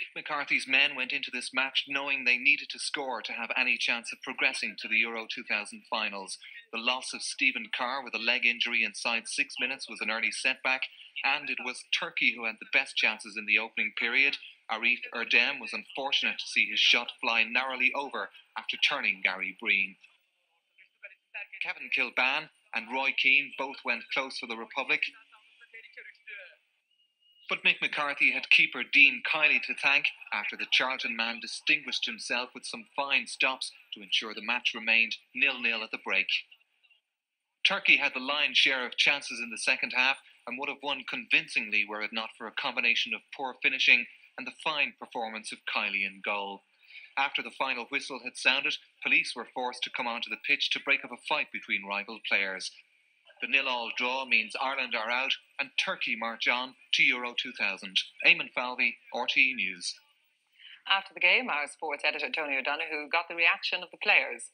Mick McCarthy's men went into this match knowing they needed to score to have any chance of progressing to the Euro 2000 finals. The loss of Stephen Carr with a leg injury inside six minutes was an early setback, and it was Turkey who had the best chances in the opening period. Arif Erdem was unfortunate to see his shot fly narrowly over after turning Gary Breen. Kevin Kilbane and Roy Keane both went close for the Republic, but Mick McCarthy had keeper Dean Kiely to thank after the Charlton man distinguished himself with some fine stops to ensure the match remained nil-nil at the break. Turkey had the lion's share of chances in the second half and would have won convincingly were it not for a combination of poor finishing and the fine performance of Kiely in goal. After the final whistle had sounded, police were forced to come onto the pitch to break up a fight between rival players. The nil-all draw means Ireland are out and Turkey march on to Euro 2000. Eamon Falvey, RTE News. After the game, our sports editor Tony O'Donoghue got the reaction of the players.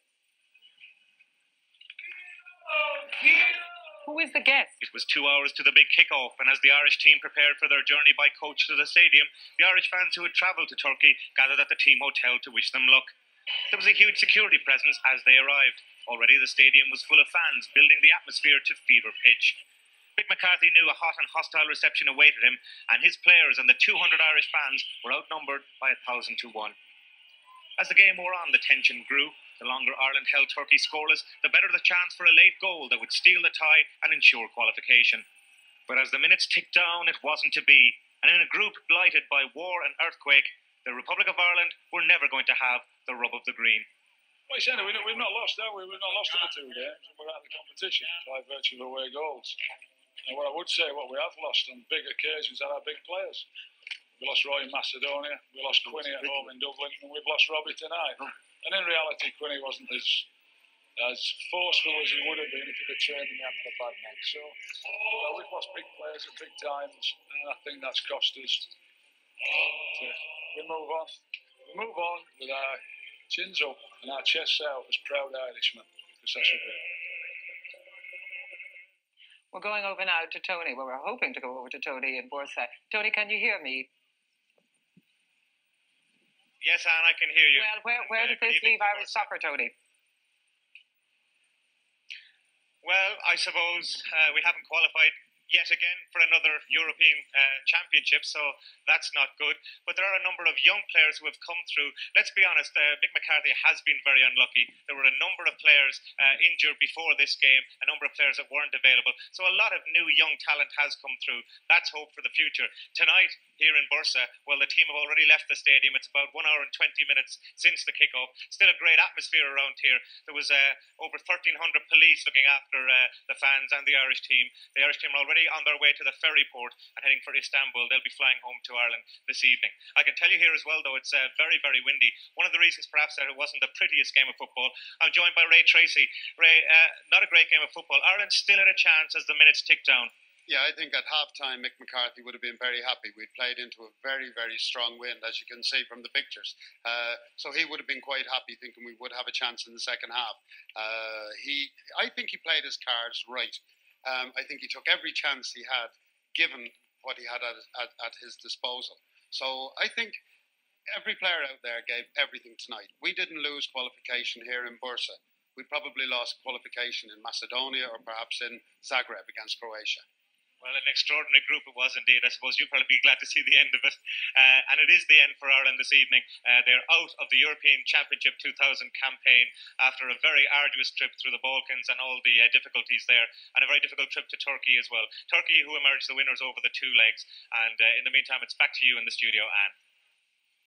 Who is the guest? It was two hours to the big kick-off, and as the Irish team prepared for their journey by coach to the stadium, the Irish fans who had travelled to Turkey gathered at the team hotel to wish them luck. There was a huge security presence as they arrived. Already the stadium was full of fans, building the atmosphere to fever pitch. Mick McCarthy knew a hot and hostile reception awaited him, and his players and the 200 Irish fans were outnumbered by a thousand to one. As the game wore on, the tension grew. The longer Ireland held Turkey scoreless, the better the chance for a late goal that would steal the tie and ensure qualification. But as the minutes ticked down, it wasn't to be, and in a group blighted by war and earthquake, the Republic of Ireland were never going to have the rub of the green. Well, you we, we've not lost, have we? We've not lost in the two games, and we're out of the competition by virtue of away goals. And what I would say, what we have lost on big occasions are our big players. We lost Roy in Macedonia, we lost Quinny at home in Dublin, and we've lost Robbie tonight. And in reality, Quinny wasn't as as forceful as he would have been if he'd have trained and he hadn't a bad neck. So well, we've lost big players at big times, and I think that's cost us. So we move on. We move on with our chins up and our chests out as proud Irishmen, because that's what we are. We're going over now to Tony. Well, we're hoping to go over to Tony in Bursa. Tony, can you hear me? Yes, Anne, I can hear you. Well, where, where uh, does this leave Irish soccer, Tony? Well, I suppose uh, we haven't qualified yet again for another European uh, championship, so that's not good. But there are a number of young players who have come through. Let's be honest, uh, Mick McCarthy has been very unlucky. There were a number of players uh, injured before this game, a number of players that weren't available. So a lot of new young talent has come through. That's hope for the future. Tonight, here in Bursa, well, the team have already left the stadium. It's about one hour and 20 minutes since the kickoff. Still a great atmosphere around here. There was uh, over 1,300 police looking after uh, the fans and the Irish team. The Irish team are already on their way to the ferry port and heading for Istanbul. They'll be flying home to Ireland this evening. I can tell you here as well, though, it's uh, very, very windy. One of the reasons, perhaps, that it wasn't the prettiest game of football. I'm joined by Ray Treacy. Ray, uh, not a great game of football. Ireland still had a chance as the minutes tick down. Yeah, I think at halftime, Mick McCarthy would have been very happy. We played into a very, very strong wind, as you can see from the pictures. Uh, so he would have been quite happy, thinking we would have a chance in the second half. Uh, he, I think he played his cards right. Um, I think he took every chance he had, given what he had at, at, at his disposal. So I think every player out there gave everything tonight. We didn't lose qualification here in Bursa. We probably lost qualification in Macedonia or perhaps in Zagreb against Croatia. Well, an extraordinary group it was indeed. I suppose you'll probably be glad to see the end of it. Uh, and it is the end for Ireland this evening. Uh, they're out of the European Championship 2000 campaign after a very arduous trip through the Balkans and all the uh, difficulties there, and a very difficult trip to Turkey as well. Turkey, who emerged the winners over the two legs. And uh, in the meantime, it's back to you in the studio, Anne.